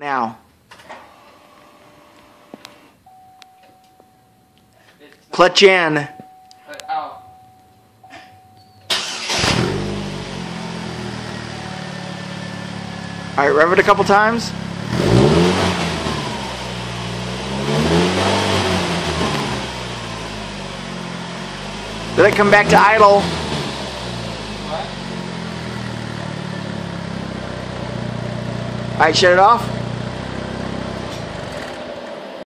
Now. Clutch in. Alright, rev it a couple times. Let it come back to idle. Alright, shut it off.